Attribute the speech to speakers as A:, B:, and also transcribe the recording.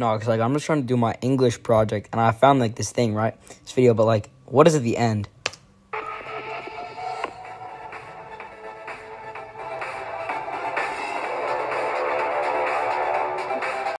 A: No, because like I'm just trying to do my English project, and I found like this thing, right? This video, but like, what is at the end?